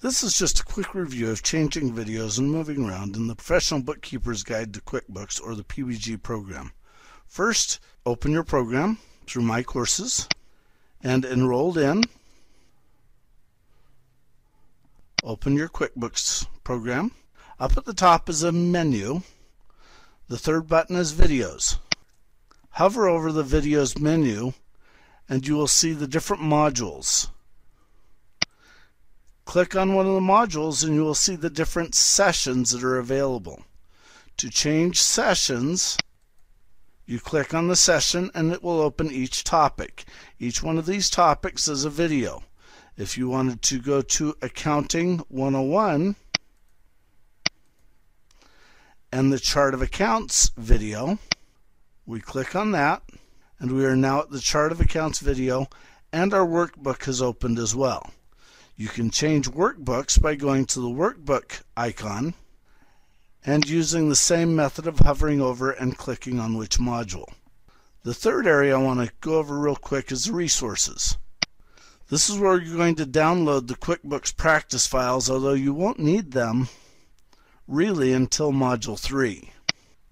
This is just a quick review of changing videos and moving around in the Professional Bookkeeper's Guide to QuickBooks or the PBG program. First, open your program through My Courses and Enrolled In. Open your QuickBooks program. Up at the top is a menu. The third button is Videos. Hover over the Videos menu and you will see the different modules. Click on one of the modules and you will see the different sessions that are available. To change sessions, you click on the session and it will open each topic. Each one of these topics is a video. If you wanted to go to Accounting 101 and the Chart of Accounts video, we click on that and we are now at the Chart of Accounts video and our workbook has opened as well. You can change workbooks by going to the workbook icon and using the same method of hovering over and clicking on which module. The third area I want to go over real quick is the resources. This is where you're going to download the QuickBooks practice files, although you won't need them really until Module 3.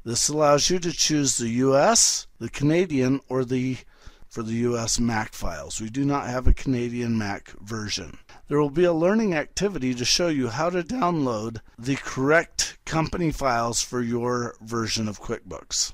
This allows you to choose the US, the Canadian, or the for the US Mac files. We do not have a Canadian Mac version. There will be a learning activity to show you how to download the correct company files for your version of QuickBooks.